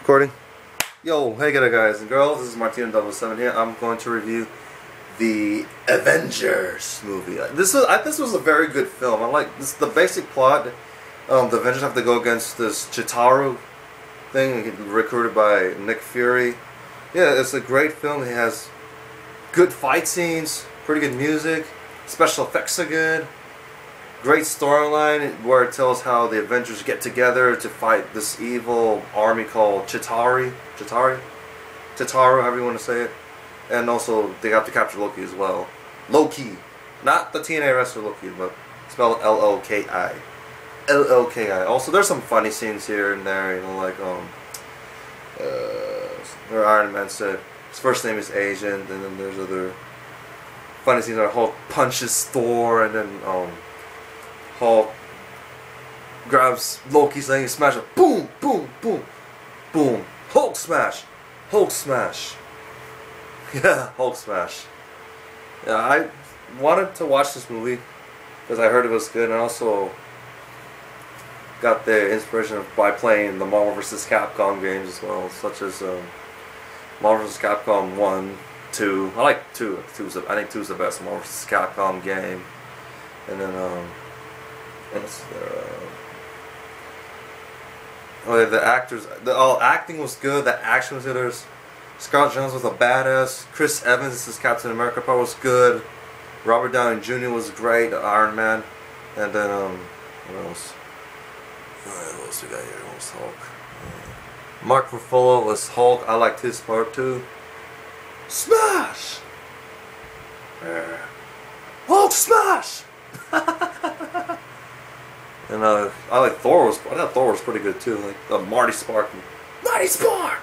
Recording. Yo, hey there guys and girls, this is Martino 7 here. I'm going to review the Avengers movie. This was I, this was a very good film. I like this the basic plot. Um, the Avengers have to go against this Chitauri thing recruited by Nick Fury. Yeah, it's a great film. It has good fight scenes, pretty good music, special effects are good great storyline where it tells how the Avengers get together to fight this evil army called Chitauri. Chitauri? Chitauri, however you want to say it. And also, they have to capture Loki as well. Loki. Not the TNA wrestler Loki, but spelled L-O-K-I. L-O-K-I. Also, there's some funny scenes here and there, you know, like, um, uh, Iron Man said his first name is Asian, and then there's other funny scenes where Hulk punches Thor, and then, um, Hulk grabs Loki's leg and smashes it. Boom, boom, boom, boom. Hulk smash. Hulk smash. Yeah, Hulk smash. Yeah, I wanted to watch this movie because I heard it was good and also got the inspiration by playing the Marvel vs. Capcom games as well, such as um, Marvel vs. Capcom 1, 2. I like 2. Two's the, I think 2 is the best Marvel vs. Capcom game. And then um, What's uh, oh, yeah, the actors, the all acting was good. The action was good. Scarlett Jones was a badass. Chris Evans, is Captain America, part was good. Robert Downey Jr. was great, Iron Man. And then, um, what else? What else we got here? What was Hulk? Uh, Mark Ruffalo was Hulk. I liked his part too. Smash! Uh, Hulk smash! And uh, I like Thor was I thought Thor was pretty good too. Like uh, Marty Spark, Marty Spark.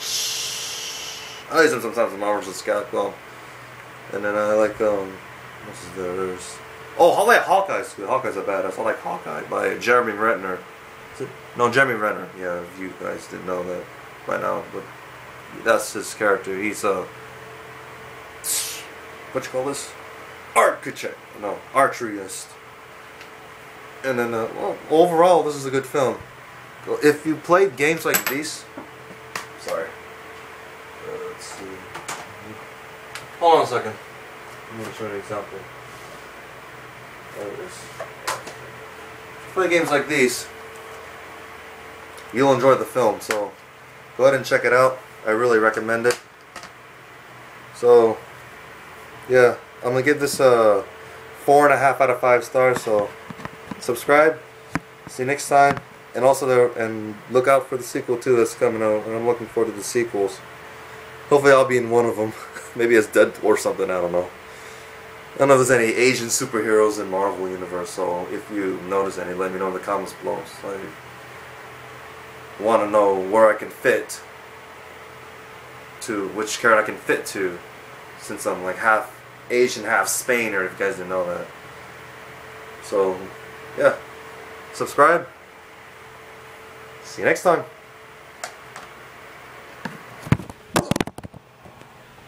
Shh. I use him sometimes in Marvel's vs. Capcom. And then I like um, what's there? There's oh, I like Hawkeye's good. Hawkeye's a badass. I like Hawkeye by Jeremy Renner. No, Jeremy Renner. Yeah, you guys didn't know that by now, but that's his character. He's a what you call this? Architect. No, archeryist and then uh, well, overall, this is a good film. If you played games like these, sorry. Uh, let's see. Hold on a second. I'm gonna show you an example. Play games like these, you'll enjoy the film. So go ahead and check it out. I really recommend it. So yeah, I'm gonna give this a four and a half out of five stars. So subscribe. See you next time. And also, there, and look out for the sequel too that's coming out. And I'm looking forward to the sequels. Hopefully, I'll be in one of them. Maybe as Deadpool or something. I don't know. I don't know if there's any Asian superheroes in Marvel Universe. So if you notice any, let me know in the comments below. So I want to know where I can fit to which character I can fit to, since I'm like half Asian, half Spainer. If you guys didn't know that. So yeah, subscribe. See you next time.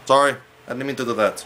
Sorry, I didn't mean to do that.